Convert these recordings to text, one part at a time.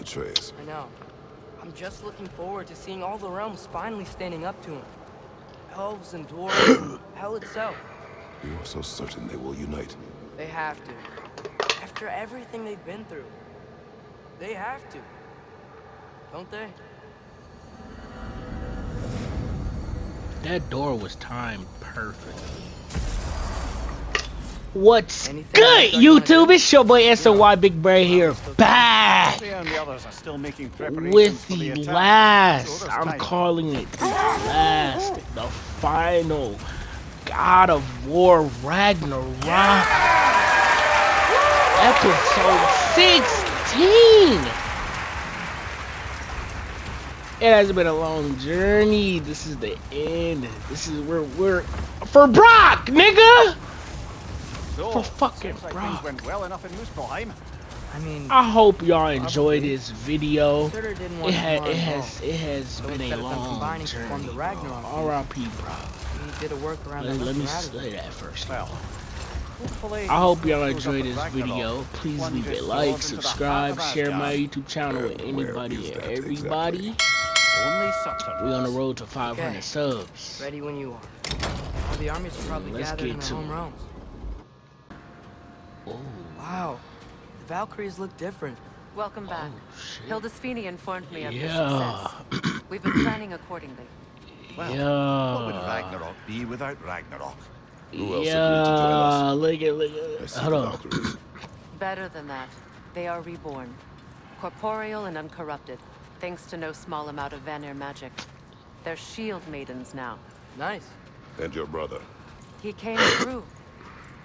Atreus. I know. I'm just looking forward to seeing all the realms finally standing up to him. Elves and dwarves and hell itself. You are so certain they will unite. They have to. After everything they've been through. They have to. Don't they? That door was timed perfectly. What's Anything good, YouTube? It's your boy SOY Big Brain here, back Sophia and the others are still making preparations with the the last. I'm calling it the last, the final God of War Ragnarok episode 16. It has been a long journey. This is the end. This is where we're for Brok, nigga. So, For fucking like bro. went well enough in Muspelheim. I mean, I hope y'all enjoyed this video. It, want ha- it has it has So been instead a long combining to form journey. the Ragnarok bro. R.I.P. Bro. He did a work around Let, let me say that first. Well, I hope y'all shows enjoyed this video. Please leave a like, into the heart subscribe, share my YouTube channel with anybody and everybody. Only Sutton We on the road to 500 subs. Ready when you are. All the armies are probably Let's gathered get in their to home realms. Oh, Wow. The Valkyries look different. Welcome back. oh shit. Hildisvini informed me of your success. We've been planning accordingly. Well, What would Ragnarok be without Ragnarok? Who else agreed to join us? Look at look at. see Hold the on. Better than that, they are reborn. Corporeal and uncorrupted, thanks to no small amount of Vanir magic. They're shield maidens now. Nice. And your brother. He came through.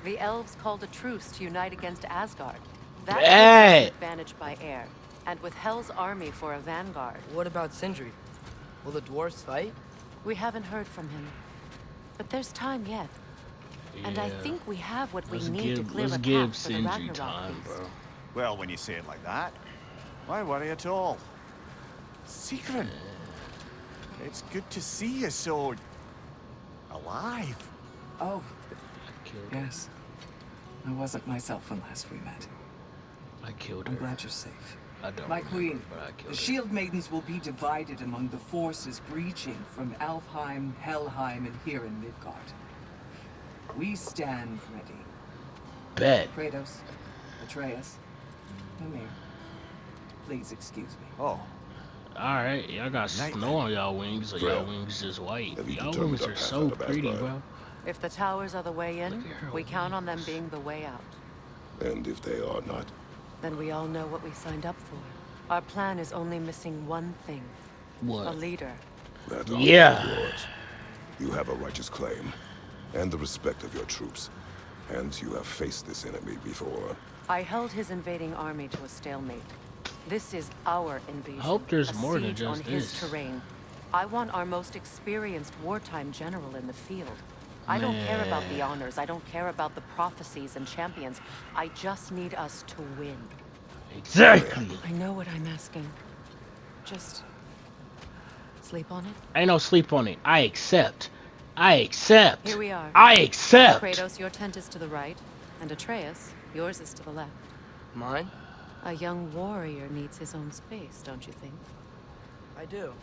The elves called a truce to unite against Asgard. That gives us Hey. an advantage by air, and with Hell's army for a vanguard. What about Sindri? Will the dwarves fight? We haven't heard from him. But there's time yet. And I think we have what we Let's need give to clear let's a give path for the Sindri Ragnarok time, beast. bro. Well, when you say it like that, why worry at all? Secret. It's good to see you so alive. Oh, I killed yes. I wasn't myself when last we met. I killed him. I'm glad you're safe. I don't My remember, queen, but I killed the her. Shield Maidens will be divided among the forces breaching from Alfheim, Helheim, and here in Midgard. We stand ready. Bet. Kratos, Atreus, Mimir, please excuse me. Oh, Alright, y'all got Night, snow on y'all wings, or y'all wings is white. you Y'all wings are so pretty, Asgard? bro. If the towers are the way in, Look at her we count on them being the way out. And if they are not, Then we all know what we signed up for. Our plan is only missing one thing. A leader. that Yeah. yours. You have a righteous claim, and the respect of your troops. And you have faced this enemy before. I held his invading army to a stalemate. This is our invasion. I hope there's a more than siege just on his terrain. I want our most experienced wartime general in the field. I don't care about the honors. I don't care about the prophecies and champions. I just need us to win. Exactly. I know what I'm asking. Just sleep on it. Ain't no sleep on it. I accept. I accept. Here we are. I accept. Kratos, your tent is to the right, and Atreus, yours is to the left. Mine? A young warrior needs his own space, don't you think? I do.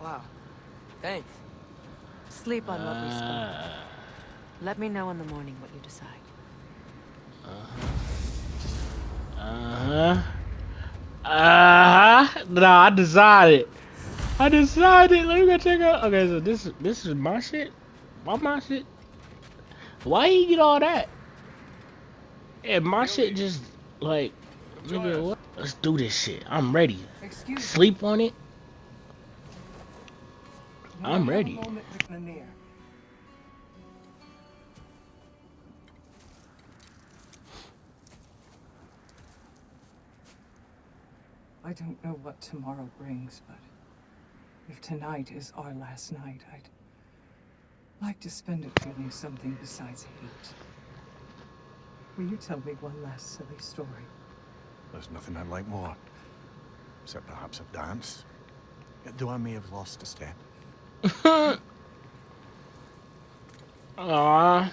Wow. Thanks. Sleep on what we spoke. Let me know in the morning what you decide. uh-huh. Uh-huh. No, I decided. I decided. Let me go check out. Okay, so this is this is my shit. Why my shit? Why you get all that? And my shit just like nigga, what? Let's do this shit. I'm ready. Excuse. Sleep on it. May I'm I have a ready. moment with Mimir? I don't know what tomorrow brings, but if tonight is our last night, I'd like to spend it feeling something besides hate. Will you tell me one last silly story? there's nothing I'd like more. Except perhaps a dance. Though I may have lost a step. Aww. You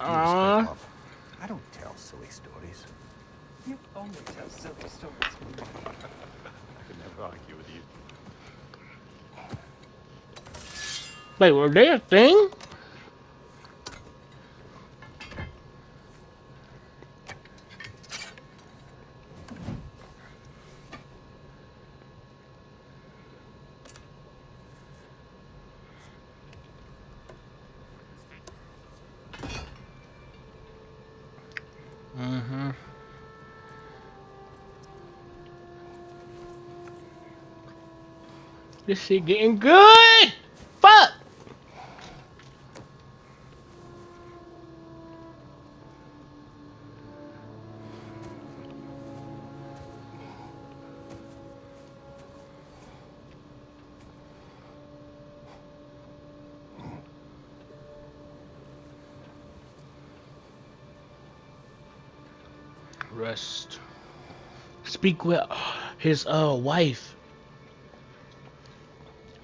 Aww. I don't tell silly stories. You only tell silly stories. I could never argue with you. Wait, were they a thing? This shit getting good! Fuck! Rest. Speak with his uh wife.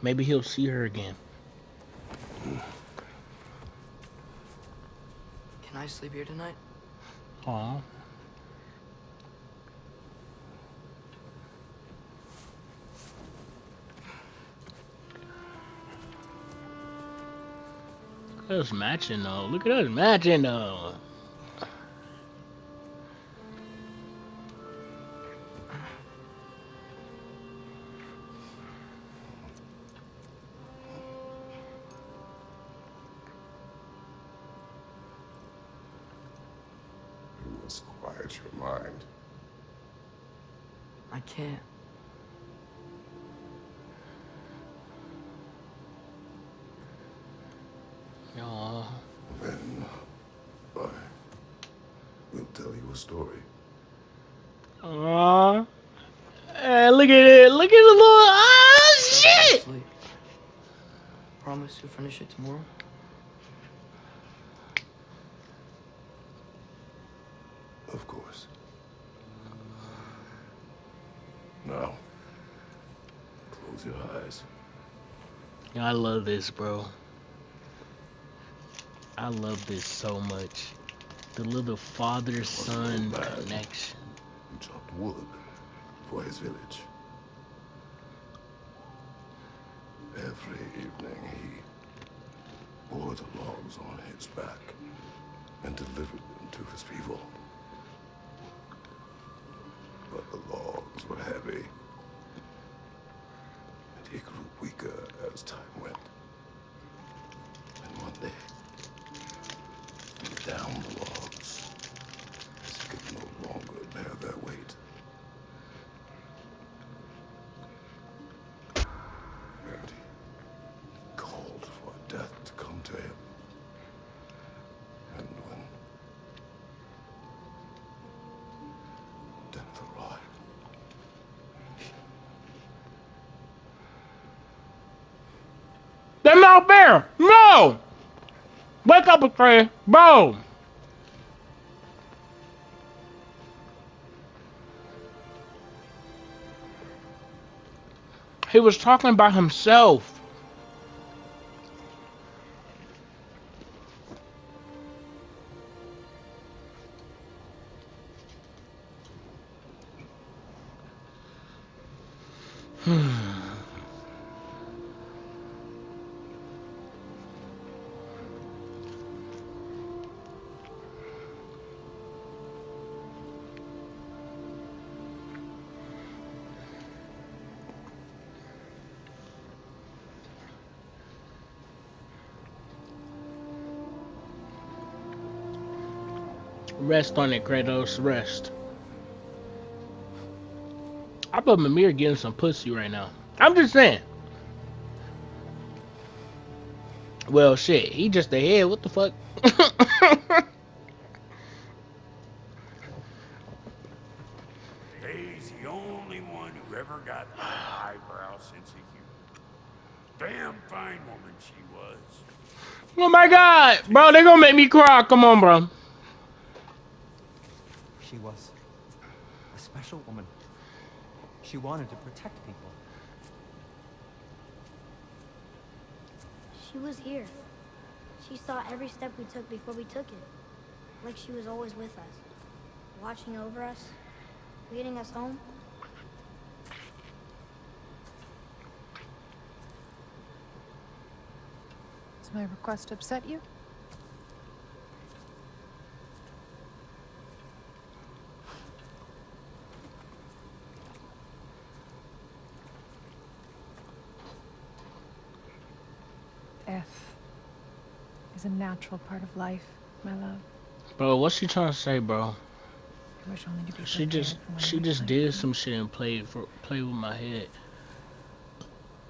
Maybe he'll see her again. Can I sleep here tonight? Aw. Look at us matching though. Look at us matching though. Story. Aw. Hey, look at it. Look at the little. Ah, shit! Sleep. Promise you'll finish it tomorrow? Of course. Now, close your eyes. Yo, I love this, bro. I love this so much. The little father son connection. He chopped wood for his village. Every evening he bore the logs on his back and delivered them to his people. But the logs were heavy, and he grew weaker as time went. And one day, threw down the logs as he could no longer bear their weight. And he called for death to come to him. And when death arrived, Them out there! No! Trey. Bro! He was talking about himself. Rest on it, Kratos. Rest. I bet Mimir getting some pussy right now. I'm just saying. Well, shit. He just the head. What the fuck? He's the only one who ever got my eyebrow sense of humor. Damn fine woman she was. oh my god, bro. they're gonna make me cry. Come on, bro. She was a special woman. She wanted to protect people. She was here. She saw every step we took before we took it. Like she was always with us, watching over us, Leading us home? Does my request upset you? Death is a natural part of life, my love. Bro, what's she trying to say, bro? I wish only to be She just prepared for when she just did you. some shit and played for play with my head.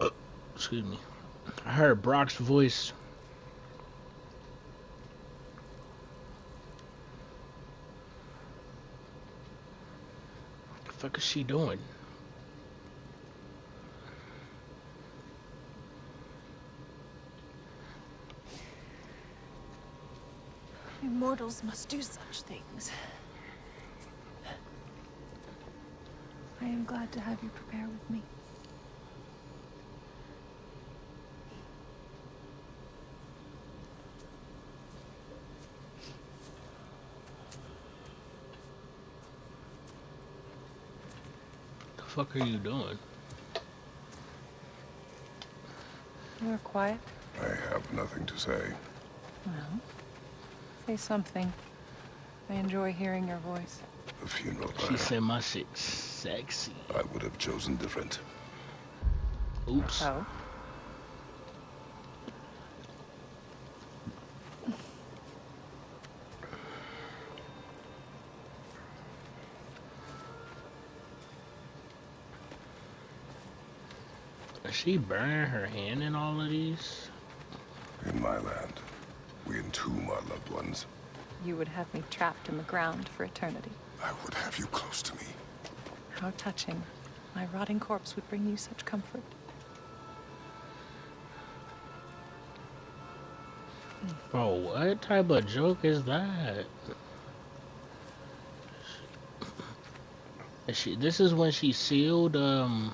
Excuse me. I heard Brok's voice. What the fuck is she doing? Immortals must do such things. I am glad to have you prepare with me. The fuck are you doing? You are quiet. I have nothing to say. Well, say something. I enjoy hearing your voice. The funeral She pyre, said my shit sexy. I would have chosen different. Oops. Oh? Is she burning her hand in all of these? In my land, we entomb our loved ones. You would have me trapped in the ground for eternity. I would have you close to me. How touching. My rotting corpse would bring you such comfort. Bro, what type of joke is that? Is she, this is when she sealed, um,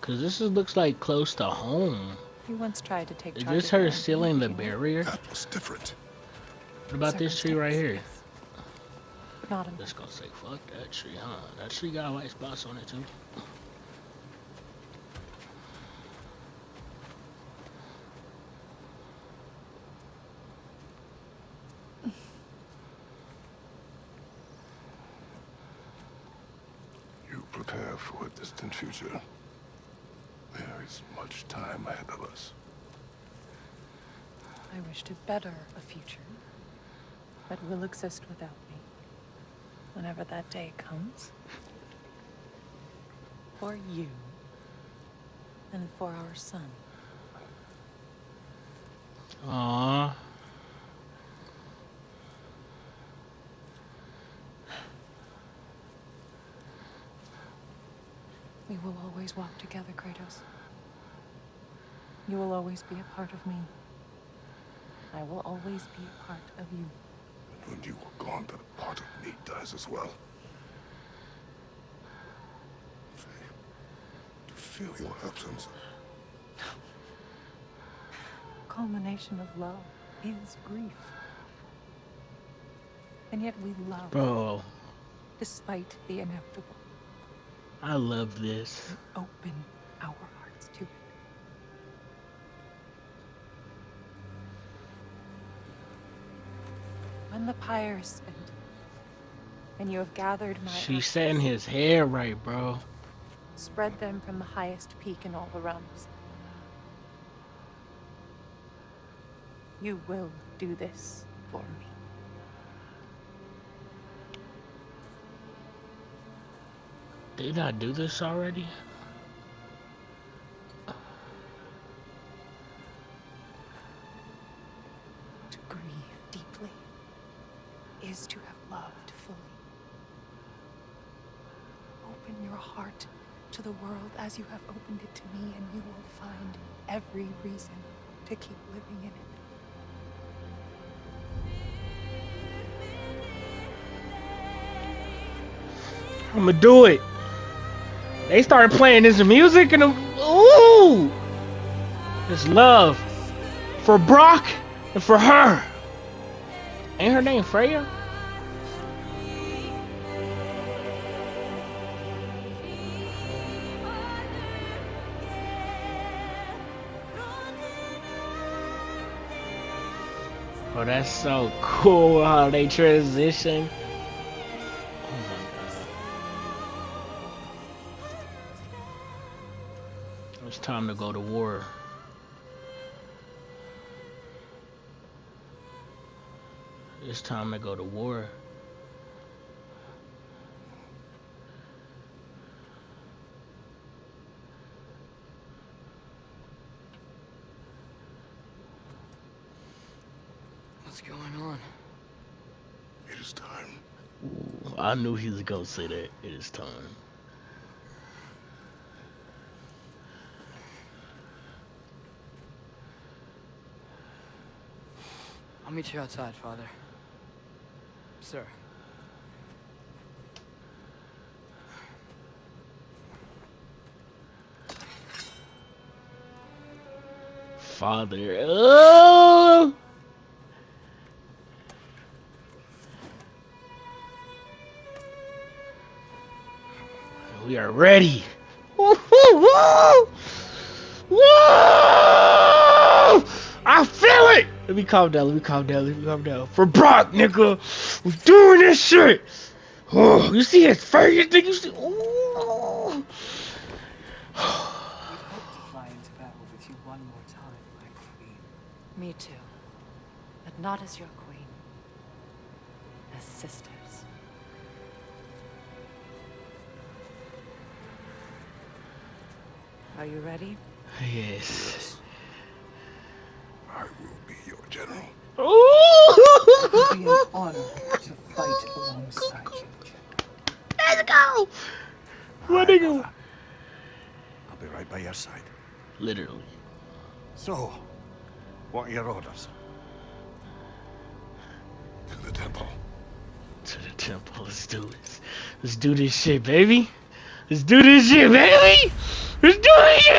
cause this is, looks like close to home. You once tried to take Is this of her your sealing the fate, you know? barrier? That was different. What about this tree right here? Not in Just gonna say, fuck that tree, huh? That tree got white spots on it too. You prepare for a distant future. There is much time ahead of us. I wish to better a future that will exist without me. Whenever that day comes. For you. And for our son. Aww. We will always walk together, Kratos. You will always be a part of me. I will always be a part of you. When you are gone, that part of me dies as well. To feel your absence. Culmination of love is grief. And yet we love Bro, despite the inevitable. I love this. Open our hearts to it. The pyre is and you have gathered my She's setting his hair right, bro. Spread them from the highest peak in all the realms. You will do this for me. Did I do this already? To grieve deeply is to have loved fully. Open your heart to the world as you have opened it to me, and you will find every reason to keep living in it. I'm gonna do it. They started playing this music and I'm, ooh, this love for Brok and for her. Ain't her name Freya? Oh, that's so cool how they transition. Oh. It's time to go to war. It's time to go to war. What's going on? It is time. Ooh, I knew he was gonna say that. It is time. I'll meet you outside, Father. Sir. Father. Oh! Ready. Woo, woo, woo! Woo! I feel it! Let me calm down, let me calm down, let me calm down. For Brok, nigga! We're doing this shit! Oh, you see his face? You think you see? Ooh. I'd hope to fly into battle with you one more time, my queen. Me too. But not as your queen. As sisters. Are you ready? Yes. I will be your general. It would be an honor to fight alongside you, General. Let's go! What nigga? I'll be right by your side. Literally. So, what are your orders? To the temple. To the temple. Let's do this. Let's do this shit, baby. Let's do this shit, baby. Let's do this shit.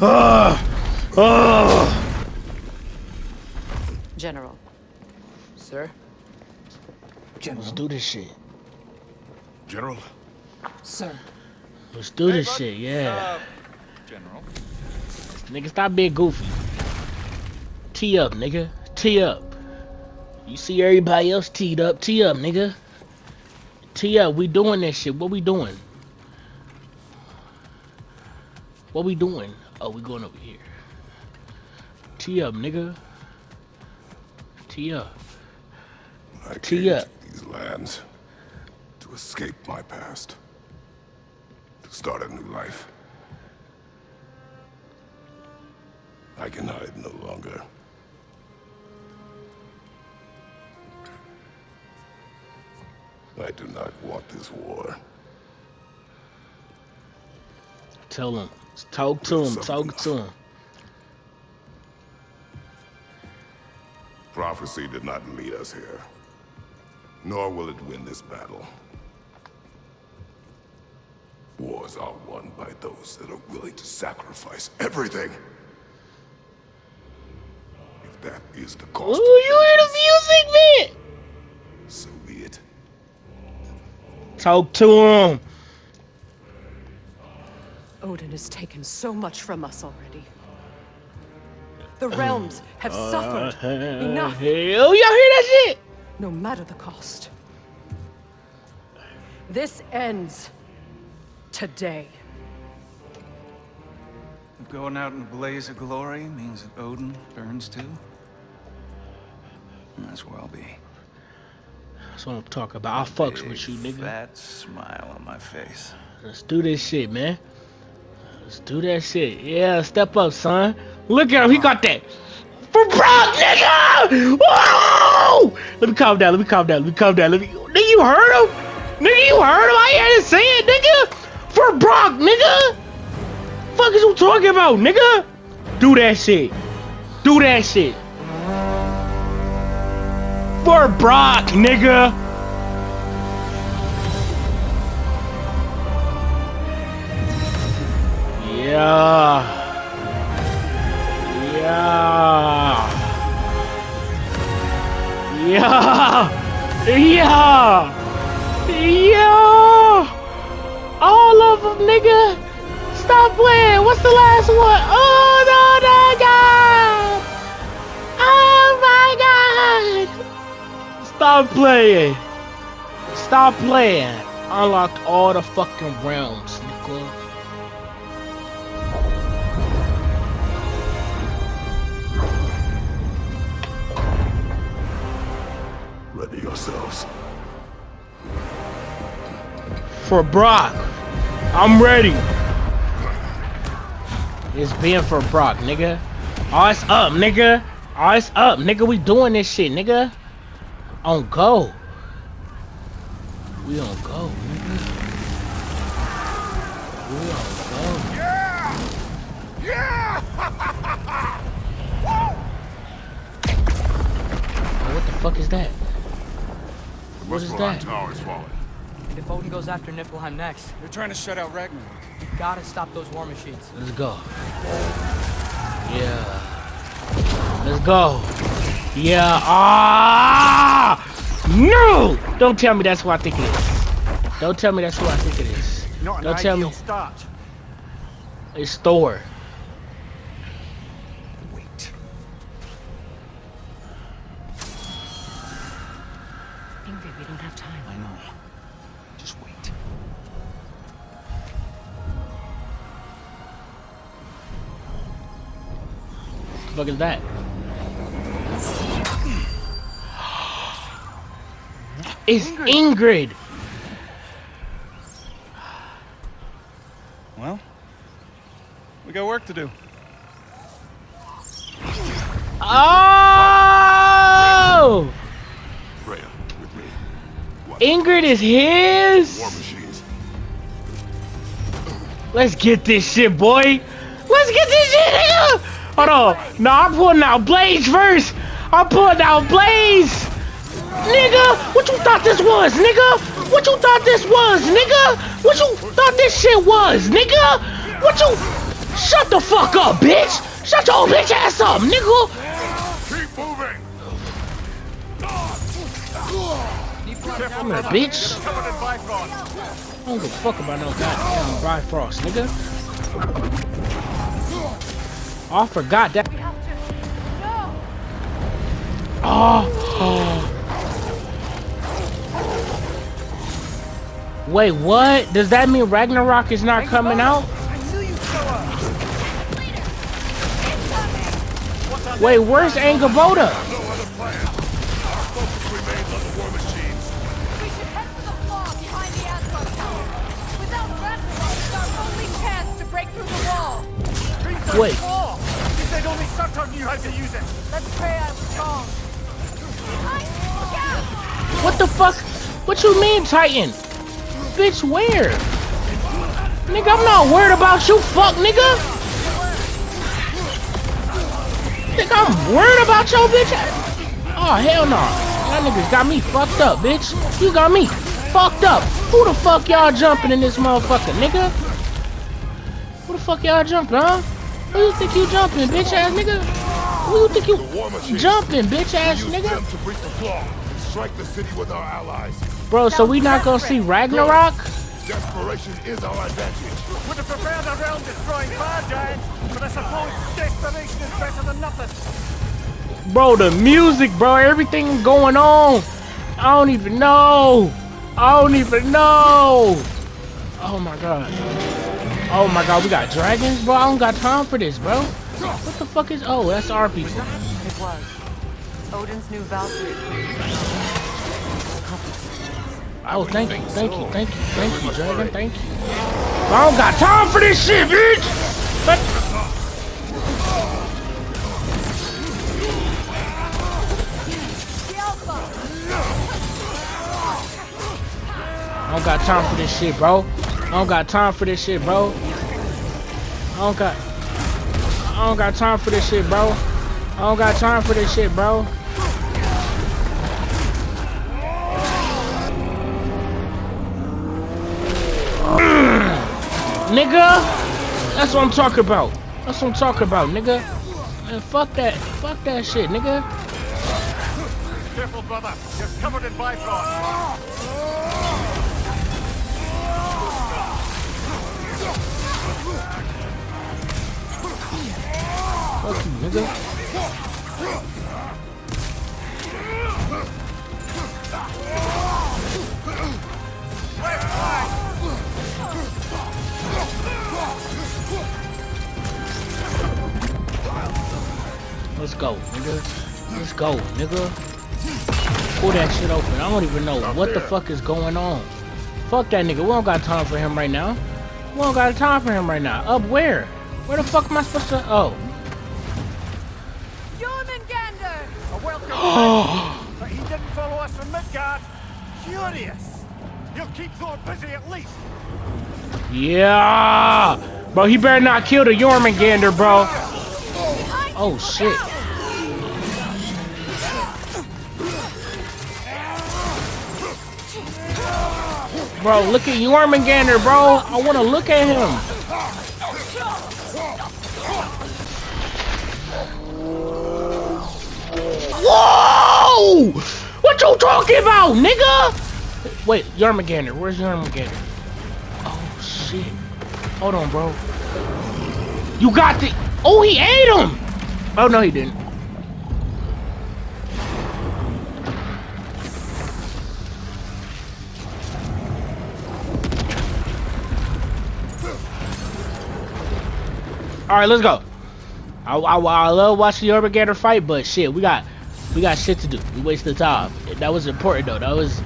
Oh, oh. General. Sir? General. Let's do this shit. General, Sir. Let's do this shit, yeah. General. Nigga, stop being goofy. Tee up, nigga. Tee up. You see everybody else teed up. Tee up, nigga. Tee up. We doing this shit. What we doing? What we doing? Oh, we going over here. Tee up, nigga. Tee up. I Tee came up. to these lands to escape my past. To start a new life. I can hide no longer. I do not want this war. Tell him. Talk to him. Talk to him. Prophecy did not lead us here. Nor will it win this battle. Wars are won by those that are willing to sacrifice everything. If that is the Ooh, cost, you hear the music, man? so be it. Talk to him. Odin has taken so much from us already. The realms have uh, suffered. Uh, enough. Hell, y'all hear that shit? No matter the cost. This ends today. If going out in a blaze of glory means that Odin burns too, that's where I'll be. That's what I'm talking about. I fucks with you, Big, nigga. Fat smile on my face. Let's do this shit, man. Let's do that shit. Yeah, step up, son. Look at him. He got that. For Brok, nigga! Whoa! Let me calm down. Let me calm down. Let me calm down. Let me. Nigga, you heard him? Nigga, you heard him? I had to say it, nigga. For Brok, nigga. Fuck is you talking about, nigga? Do that shit. Do that shit. For Brok, nigga. Yeah. Yeah. Yeah. Yeah. Yeah. All of them, nigga. Stop playing. What's the last one? Oh, no, no, God. Oh, my God. Stop playing. Stop playing. Unlocked all the fucking realms, nigga. Ready yourselves. For Brok. I'm ready. It's being for Brok, nigga. All it's up, nigga. All it's up, nigga. We doing this shit, nigga. On go. We on go, nigga. We on go. Yeah! Yeah! Oh, what the fuck is that? The What is Muspelheim that? Tower is falling. And if Odin goes after Niflheim next, They're trying to shut out Ragnarok. we gotta stop those war machines. Let's go. Yeah. Let's go. Yeah. Ah! No! Don't tell me that's who I think it is. Don't tell me that's who I think it is. Not Don't tell me. start. It's Thor. Fuck is that? It's Ingrid. Well, we got work to do. Oh! Freya, with me. Ingrid is his? War machines. Let's get this shit, boy. Let's get this shit, nigga. Hold on. No, I'm pulling out Blaze first. I'm pulling out Blaze. Nigga, what you thought this was, nigga? What you thought this was, nigga? What you thought this shit was, nigga? What you... Shut the fuck up, bitch. Shut your bitch ass up, nigga. Keep moving! I'm a bitch. I don't give a fuck about no goddamn Bifrost, nigga. Oh, I forgot that. Oh. oh. Wait, what? Does that mean Ragnarok is not coming out? Wait, where's Angrboda? Wait. You said only knew how to use it. Let's pray I. What the fuck? What you mean, Titan? Bitch, where? Nigga, I'm not worried about you, fuck, nigga. Think I'm worried about your bitch. Oh, hell no. Y'all niggas got me fucked up, bitch. You got me fucked up. Who the fuck y'all jumping in this motherfucker, nigga? Who the fuck y'all jumping, huh? Who you think you jumping, bitch ass nigga? Who you think you jumping, bitch ass nigga? them to breach the flaw strike the city with our allies. Bro, so we not gonna see Ragnarok? Desperation is our advantage. Would have preferred a realm destroying fire giant, but I suppose desperation is better than nothing. Bro, the music, bro, everything going on. I don't even know. I don't even know. Oh my god. Oh my god, we got dragons, bro. I don't got time for this, bro. What the fuck is? Oh, that's our people. It was. Odin's new Valkyrie. Oh, thank you, thank you, thank you, thank you, dragon, thank you. I don't got time for this shit, bitch. But I don't got time for this shit, bro. I don't got time for this shit, bro. I don't got. I don't got time for this shit, bro. I don't got time for this shit, bro. Nigga, that's what I'm talking about. That's what I'm talking about, nigga. Man, fuck that. Fuck that shit, nigga. Careful, brother. You're covered in Bifrost. Fuck you, nigga. Let's go, nigga. Let's go, nigga. Pull that shit open. I don't even know Not what there. the fuck is going on. Fuck that nigga. We don't got time for him right now. We don't got time for him right now. Up where? Where the fuck am I supposed to? Oh. But he didn't follow us from Midgard. Curious. He'll keep Thor busy at least. Yeah! Bro, he better not kill the Jormungandr, bro. Oh, shit. Bro, look at Jormungandr, bro. I want to look at him. Whoa! What you talking about, nigga? Wait, Jormungandr. Where's Jormungandr? Oh, shit. Hold on, bro. You got the... Oh, he ate him! Oh, no, he didn't. All right, let's go. I, I, I love watching the Jormungandr fight, but shit, we got we got shit to do. We wasted time. That was important though. That was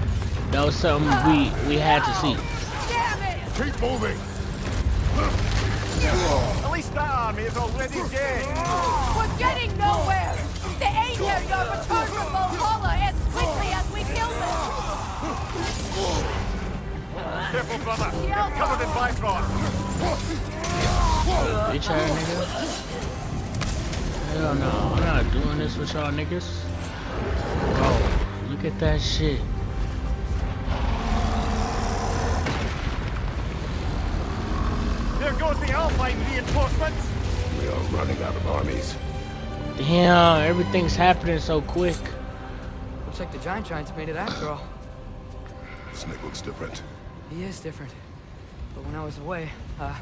that was something we we had to see. Keep moving. At least that army is already dead. We're getting nowhere! The Aether will return from Valhalla as quickly as we kill them! Careful, brother. You're covered in Bifrost. Bitch ass nigga. Hell no, I'm not doing this with y'all niggas. Bro, look at that shit. There goes the Alfheim reinforcements. We are running out of armies. Damn, everything's happening so quick. Looks like the giant giants made it after all. Snake looks different. He is different. But when I was away, uh,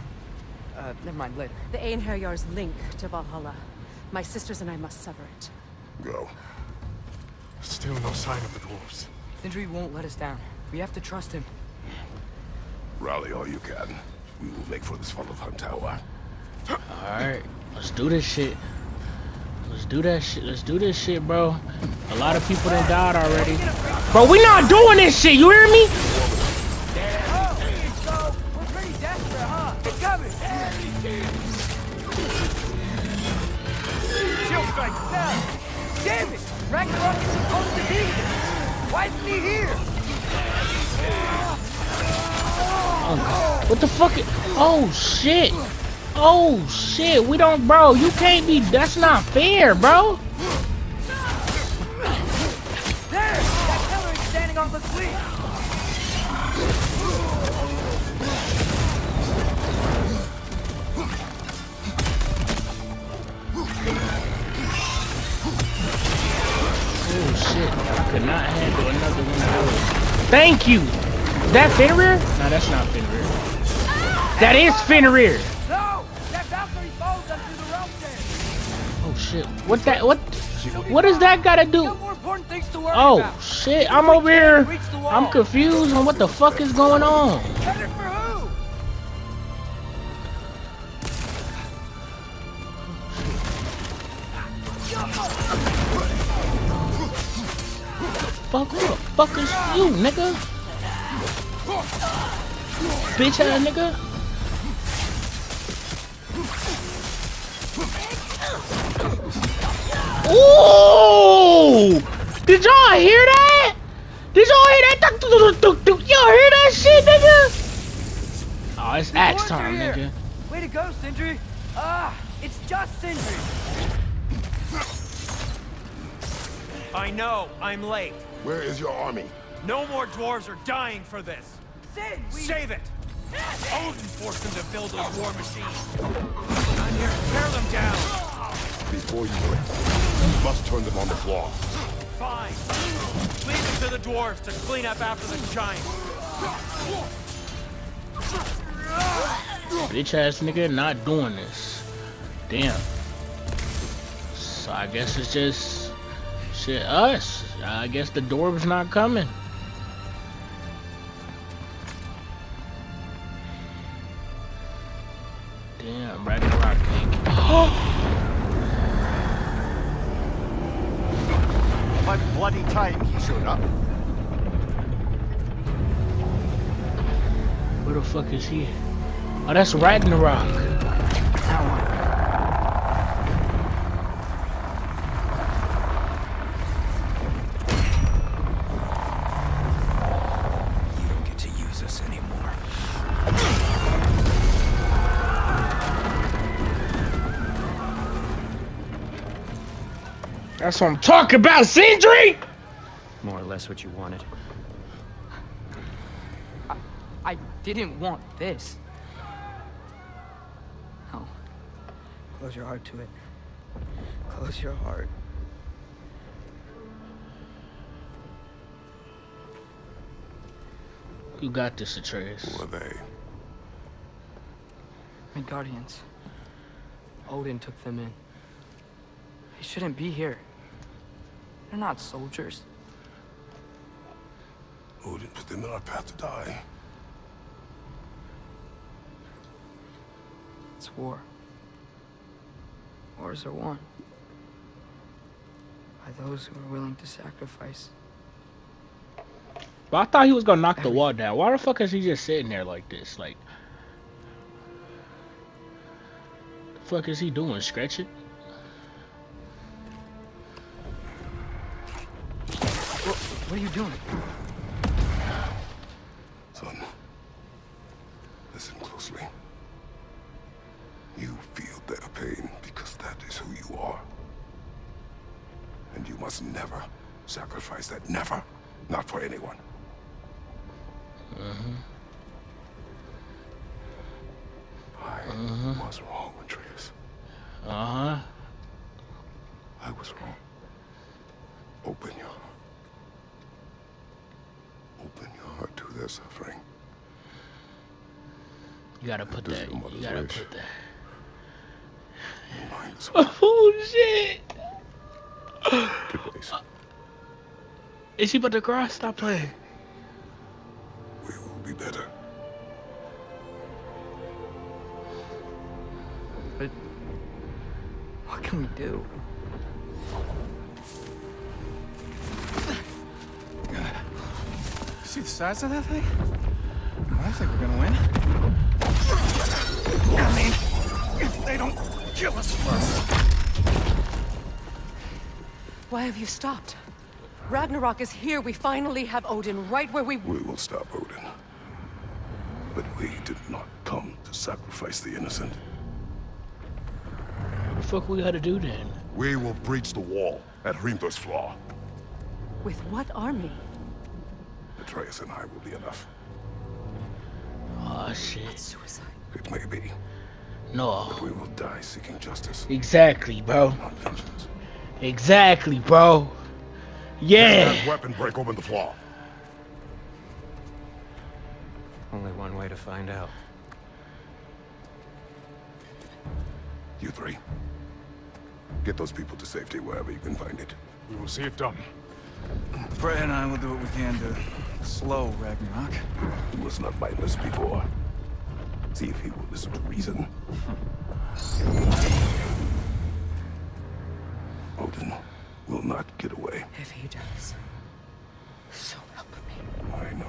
uh, never mind, later. The Einherjar's link to Valhalla. My sisters and I must sever it. Go. Still no sign of the dwarves. Sindri won't let us down. We have to trust him. Rally all you can. We will make for this Valhalla Tower. Alright, let's do this shit. Let's do that shit. Let's do this shit, bro. A lot of people done died already. Bro, we not doing this shit, you hear me? Ragnarok is supposed to be here! Why isn't he here? Oh, What the fuck? Oh, shit. Oh, shit. We don't, bro. You can't be, that's not fair, bro. There! That killer is standing on the fleet! Could not handle another one of those. Thank you. That Fenrir? No, that's not Fenrir. That is Fenrir. No! That Valkyrie falls onto the rope there! Oh, shit. What that, what, what does that gotta do? More important things to worry Oh, shit. I'm over here. I'm confused on what the fuck is going on. Headed for who? Fuck, who the fuck is you, nigga? Bitch ass nigga. Ooh! Did y'all hear that? Did y'all hear that? Tuk, tuk, tuk, tuk, tuk. Y'all hear that shit, nigga? Oh, it's axe time, nigga. Way to go, Sindri! Ah, it's just Sindri! I know, I'm late. Where is your army? No more dwarves are dying for this. Sid, we... Save it! Odin forced them to build those war machines. I'm here to tear them down. Before you break, you must turn them on the floor. Fine. Leave it to the dwarves to clean up after the giants. Bitch ass nigga not doing this. Damn. So I guess it's just shit us. I guess the dwarves not coming. Damn, Ragnarok can't. bloody time he showed up. Where the fuck is he? Oh, that's Ragnarok. That one. That's what I'm talking about, Sindri! More or less what you wanted. I didn't want this. Oh. Close your heart to it. Close your heart. You got this, Atreus. Who are they? Midgardians. Odin took them in. They shouldn't be here. They're not soldiers. Oh, Odin put them in our path to die. It's war. Wars are won. By those who are willing to sacrifice. But I thought he was gonna knock the wall down. Why the fuck is he just sitting there like this? Like, the fuck is he doing? Stretching? What, what are you doing? Son, listen closely. You feel their pain because that is who you are. And you must never sacrifice that. Never. Not for anyone. Mm-hmm. I was wrong, Atreus. Uh-huh. I was wrong. Open your heart. Open your heart to their suffering. You gotta put This that. is You gotta wish. put that. Mine as well. Oh shit! Good days. Is she about to cry? Stop playing. We will be better. But what can we do? Size of that thing? I think we're gonna win. I mean, if they don't kill us first. Why have you stopped? Ragnarok is here. We finally have Odin right where we... We will stop Odin. But we did not come to sacrifice the innocent. What the fuck we gotta do then? We will breach the wall at Hrimthur's Flaw. With what army? Atreus and I will be enough. Oh shit. Suicide. It may be, No. but we will die seeking justice, Exactly, bro. not vengeance. Exactly, bro. Yeah. that weapon break open the flaw. Only one way to find out. You three. Get those people to safety wherever you can find it. We will see it done. Freya and I will do what we can to slow Ragnarok. He was not mindless before. See if he will listen to reason. Odin will not get away. If he does, so help me. I know.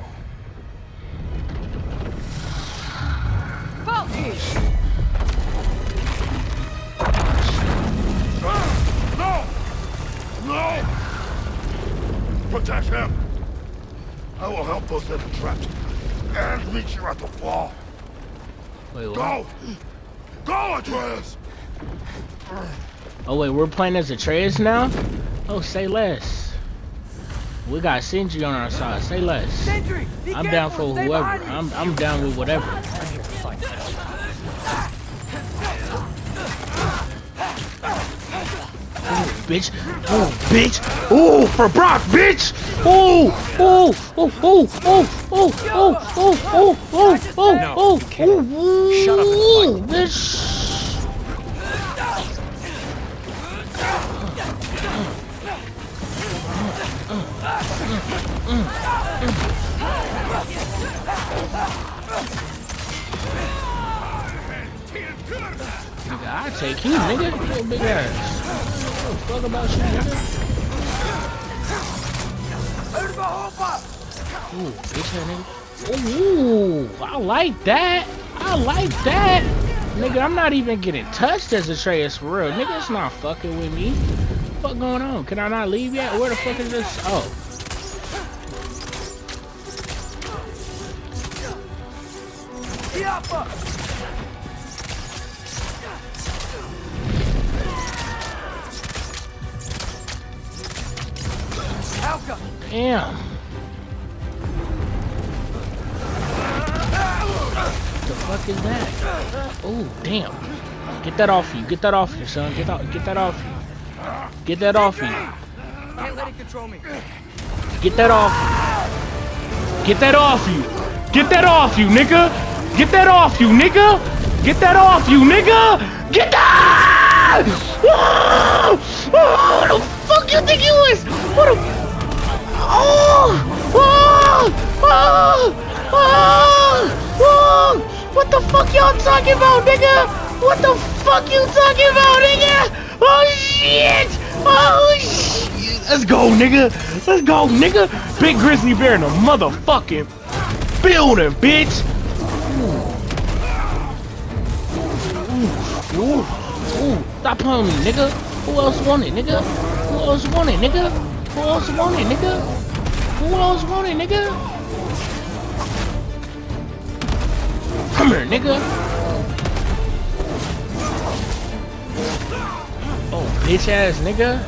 Ah! No! No! Protect him! I will help those that are trapped. And meet you at the wall. Wait. Go! Go, Atreus! Oh wait, we're playing as Atreus now? Oh, say less. We got Sindri on our side. Say less. Sentry! I'm down for whoever. I'm I'm down with whatever. Bitch. Ooh, bitch. Ooh, for Brok, bitch. Ooh, ooh, ooh, ooh, ooh, ooh, ooh, ooh, ooh, No, ooh, you can't. ooh, Shut up and fight. bitch. Nigga, I take you, nigga. You big ass. I don't give a fuck about you, nigga. Ooh, bitch ass nigga. Ooh, I like that. I like that. Nigga, I'm not even getting touched as Atreus for real. Nigga, it's not fucking with me. What going on? Can I not leave yet? Where the fuck is this? Oh. Damn. The fuck is that? Oh, damn. Get that off you. Get that off you, son. Get, out, get that off you. Get that off you. Can't let it control me. Get that off. Get that off you. Get that off you, nigga. Get that off you, nigga. Get that off you, nigga. Get that! Oh, oh, what the fuck you think you is? What the? Oh, oh, oh, oh, oh. What the fuck y'all talking about, nigga? What the fuck you talking about, nigga? Oh shit! Oh shit! Let's go, nigga. Let's go, nigga. Big grizzly bear in the motherfucking building, bitch. Ooh, ooh. Stop playing me, nigga. Who else want it, nigga? Who else want it, nigga? Who else want it, nigga? Who else want it, nigga? Come here, nigga. Oh, bitch ass nigga.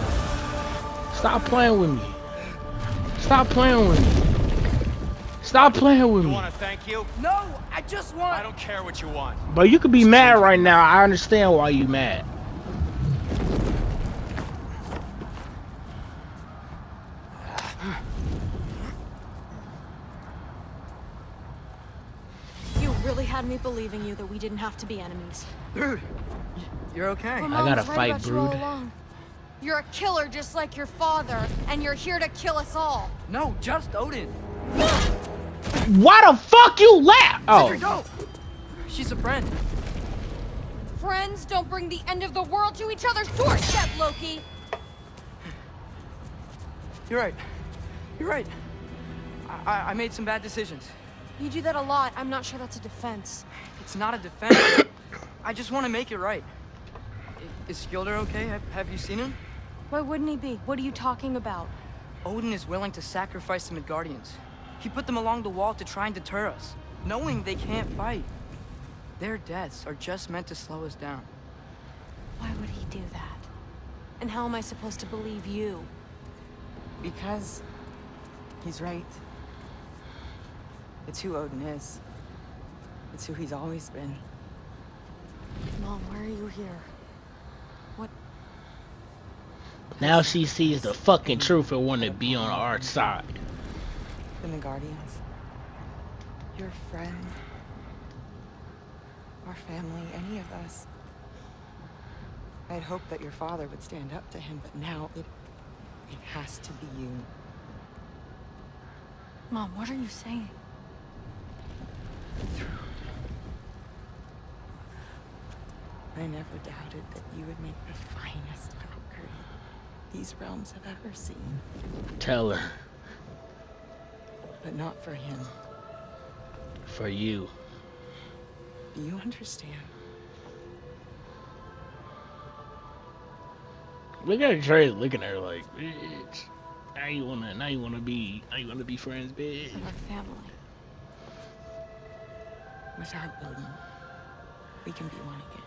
Stop playing with me. Stop playing with me. Stop playing with You me. want to thank you? No, I just want. I don't care what you want. But you could be mad right now. I understand why you mad. You really had me believing you that we didn't have to be enemies. Brood, you're okay. But I gotta right fight about You you're a killer just like your father, and you're here to kill us all. No, just Odin. Why the fuck you laugh? Oh, Cedric, go! She's a friend. Friends don't bring the end of the world to each other's doorstep, Loki. You're right. You're right. I, I, I made some bad decisions. You do that a lot. I'm not sure that's a defense. It's not a defense. I just want to make it right. I- Is Skilder okay? Have, have you seen him? Why wouldn't he be? What are you talking about? Odin is willing to sacrifice the Midgardians. He put them along the wall to try and deter us, knowing they can't fight. Their deaths are just meant to slow us down. Why would he do that? And how am I supposed to believe you? Because he's right. It's who Odin is. It's who he's always been. Mom, why are you here? What? now she sees the fucking truth and want to be on our side. And The Guardians. Your friend. Our family, any of us. I had hoped that your father would stand up to him, but now it... it has to be you. Mom, what are you saying? I never doubted that you would make the finest Valkyrie these realms have ever seen. Tell her But not for him. for you. Do you understand? Look at Trey looking at her like, bitch. Now you wanna, now you wanna be, now you wanna be friends, bitch. Our family. Without Odin, we can be one again.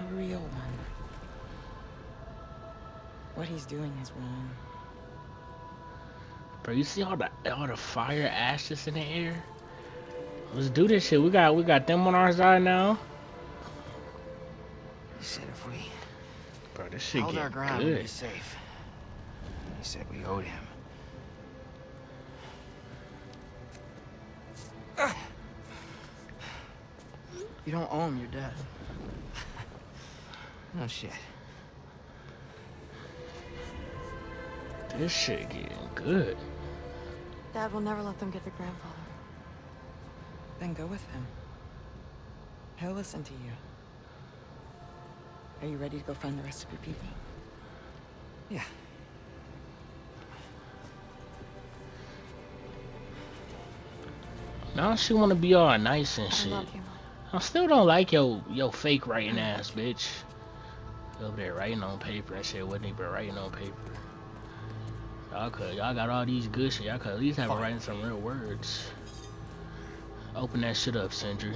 A real one. What he's doing is wrong. Bro, you see all the all the fire ashes in the air? Let's do this shit. We got we got them on our side now. He said if we Bro, this shit held our get ground, we'd be good. safe. He said we owed him. You don't owe him your death. no shit. This shit getting good. Dad will never let them get the grandfather. Then go with him. He'll listen to you. Are you ready to go find the rest of your people? Yeah. Now she wanna be all nice and shit. I still don't like your your fake writing ass, bitch. Over there writing on paper and shit wasn't even writing on paper. Y'all could y'all got all these good shit. Y'all could at least have it writing some real words. Open that shit up, Sindri.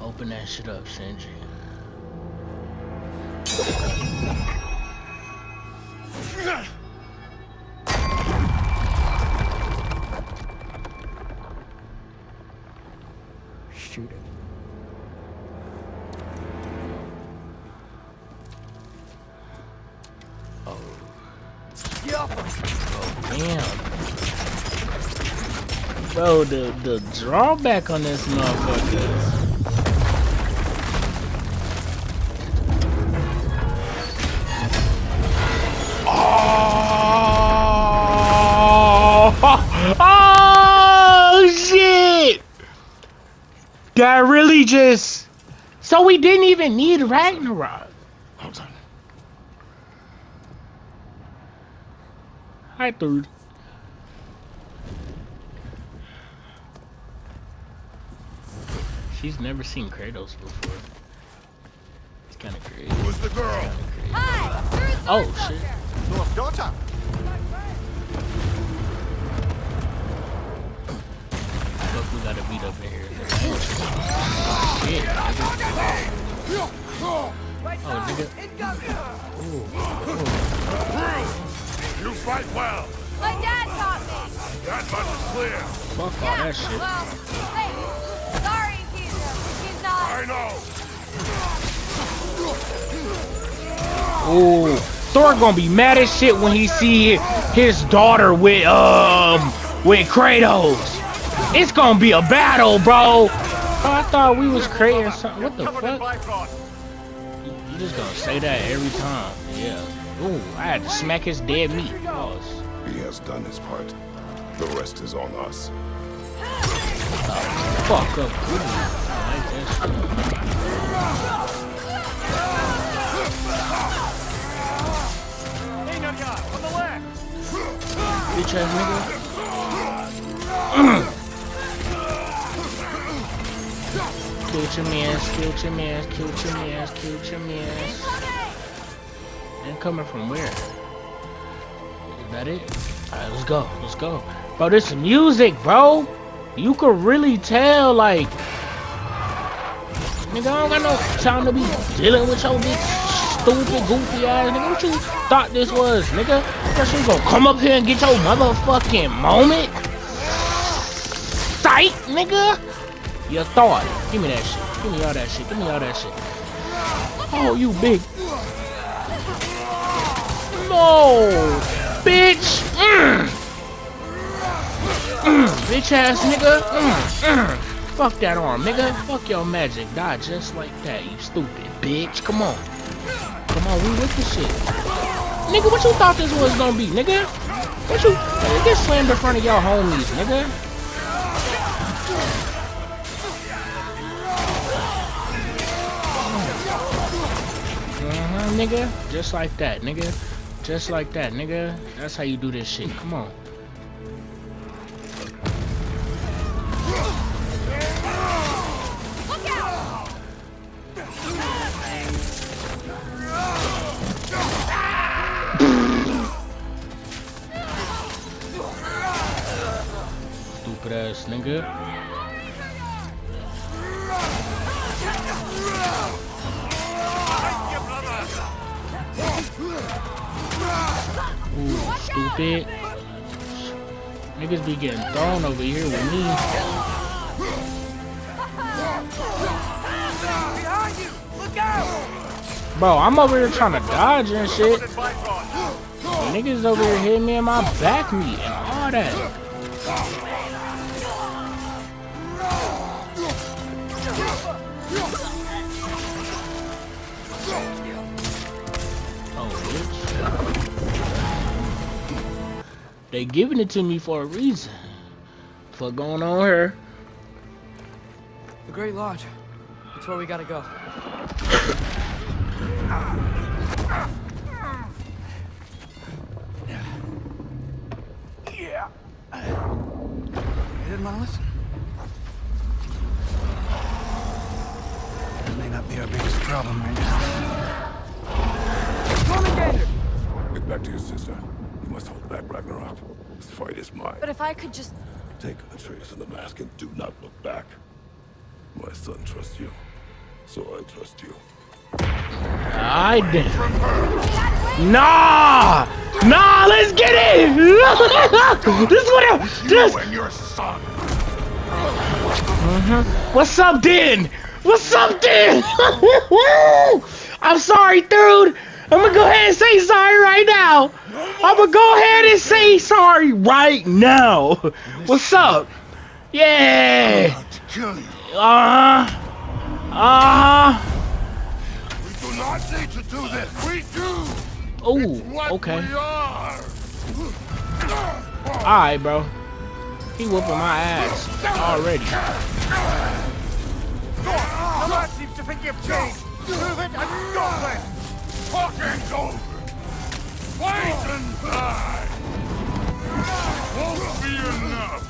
Open that shit up, Sindri. The the drawback on this motherfucker. Oh, oh shit! That really just so we didn't even need Ragnarok. Hold on. Hi, dude. She's never seen Kratos before. It's kind of crazy. Who's the girl? Hi! Oh shit! North daughter. Fuck, we gotta beat up in here. Shit. Oh, nigga. Oh, nigga. You fight well. My dad taught me! That much is clear. Fuck all that shit. He's not... I know. Ooh, Thor gonna be mad as shit when he see his daughter with um with Kratos. It's gonna be a battle, bro. Oh, I thought we was creating something. What the fuck? You, you just gonna say that every time? Yeah. Ooh, I had to smack his dead meat. Pause. He has done his part. The rest is on us. Fuck up. Bitch ass nigga. Kill your mans, kill your mans, kill your mans, kill your mans. And coming from where? Is that it? Alright, let's go, let's go. Bro, this music, bro. You could really tell, like, nigga, I don't got no time to be dealing with your bitch stupid, goofy ass nigga. What you thought this was, nigga? That you gonna come up here and get your motherfucking moment? Sight, nigga? You thought. Give me that shit. Give me all that shit. Give me all that shit. Oh, you big. No, bitch. Mm. Mm, bitch ass nigga. Mm, mm. Fuck that arm, nigga. Fuck your magic. Die just like that, you stupid bitch. Come on. Come on, we with the shit. Nigga, what you thought this was gonna be, nigga? What you nigga, get slammed in front of y'all homies, nigga? Uh-huh, nigga. Just like that, nigga. Just like that, nigga. That's how you do this shit. Come on. Ass nigga. Ooh, stupid. Niggas be getting thrown over here with me. Bro, I'm over here trying to dodge and shit. Niggas over here hitting me in my back meat and all that. They giving it to me for a reason. Fuck going on here? The Great Lodge. That's where we gotta go. Yeah. didn't want to listen. That may not be our biggest problem right now. Get back to your sister. You must hold back Ragnarok. This fight is mine. But if I could just... Take Atreus and the mask and do not look back. My son trusts you, so I trust you. I did. Nah! Nah, let's get it! this is what I, this. You and your son. Mhm. What's up, Dan? What's up, Dan? I'm sorry, dude. I'm gonna go ahead and say sorry right now. I'm gonna go ahead and say sorry right now. What's up? Yeah. Uh huh. Uh huh. We do not need to do this. We do. Oh, okay. Alright, bro. He whooping my ass already. The lad seems to think you've changed. Prove it and it. Talking's over. Wait and die. Won't be enough.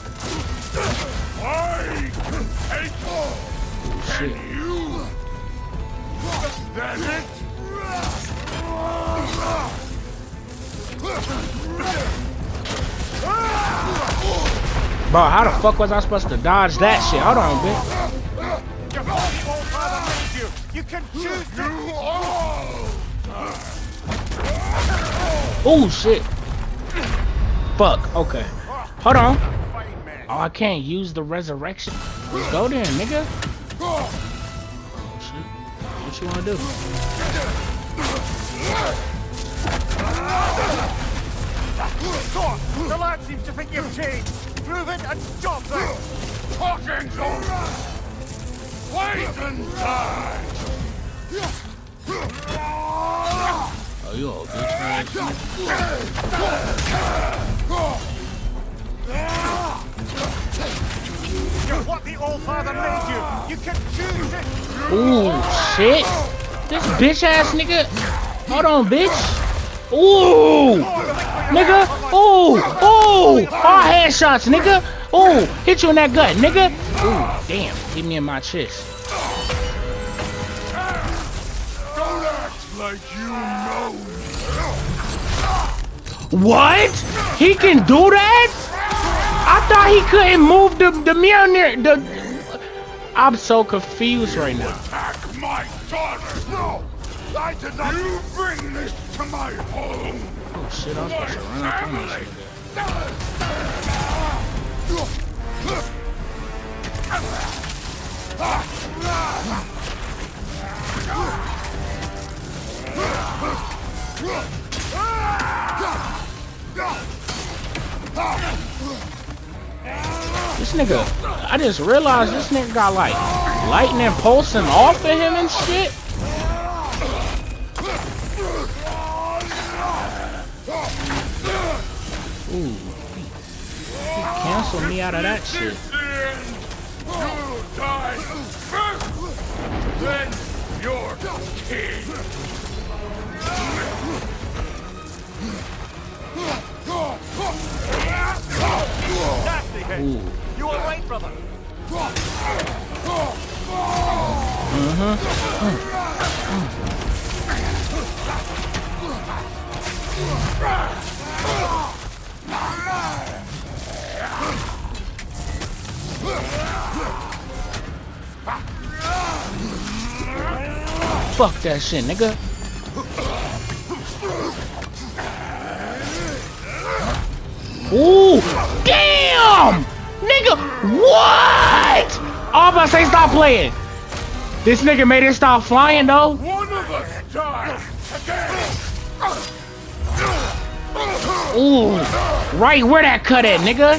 I hate Shit. and you. That it? Bro, how the fuck was I supposed to dodge that shit? Hold on, bitch. Your body won't father you. You can choose to. Oh shit. Fuck. Okay. Hold on. Oh, I can't use the resurrection. Let's go then, nigga. Oh. What you wanna do? The lad seems to think you've changed. Prove it and stop it. Talking's over. Wait and die. Oh. You can choose it. Ooh, shit. This bitch ass nigga. Hold on, bitch. Ooh, nigga. Ooh, ooh. All headshots, nigga. Ooh, hit you in that gut, nigga. Ooh, damn. Hit me in my chest. Like you know What? He can do that? I thought he couldn't move the the Mjolnir. The I'm so confused right now. Attack my daughter. No, I did not. You bring this to my home. Oh shit! I was supposed to run up on this nigga. This nigga, I just realized this nigga got like lightning pulsing off of him and shit. Ooh, he, canceled me out of that shit. Then you're king. You all right, brother? Fuck that shit, nigga. Ooh, damn, nigga, what? About to say stop playing. This nigga made it stop flying though. One of us again. Ooh, right where that cut at, nigga.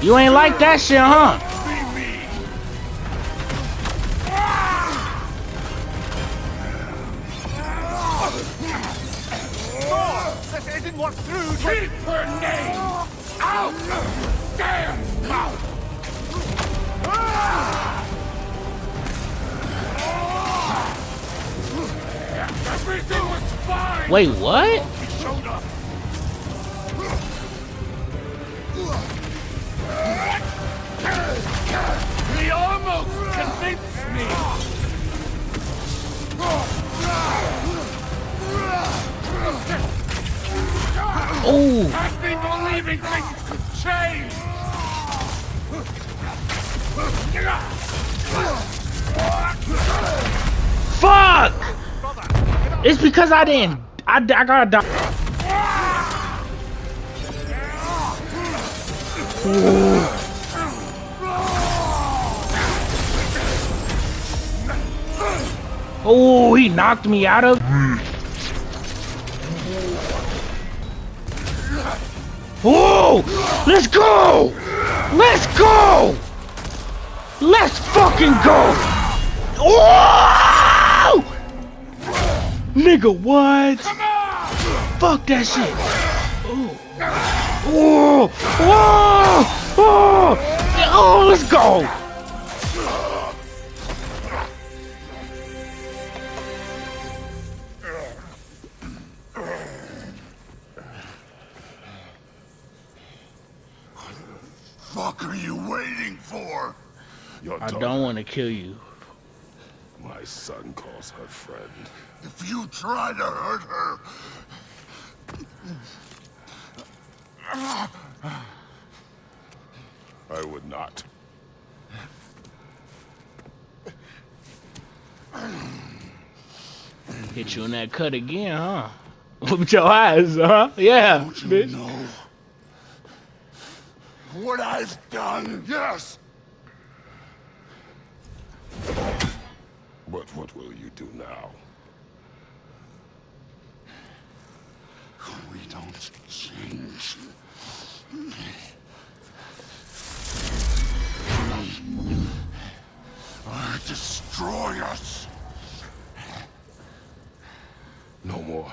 You ain't like that shit, huh? Wait, what? He almost convinced me! Oh! I've been believing things could change! Fuck! It's because I didn't I, I gotta die. Oh, he knocked me out of. Oh, let's go! Let's go! Let's fucking go! Oh! Nigga, what? Fuck that shit. Oh, oh, oh, oh, oh, let's go. Fuck are you waiting for? Your I daughter, don't want to kill you. My son calls her friend. If you try to hurt her, I would not. Hit you in that cut again, huh? With your eyes, huh? Yeah, bitch. what I've done, Yes! But what will you do now? We don't change. Or destroy us. No more.